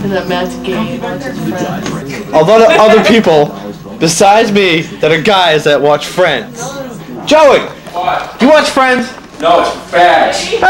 And that Matt's gay. A lot of other people besides me that are guys that watch Friends. Joey, What? you watch Friends? No, it's fags.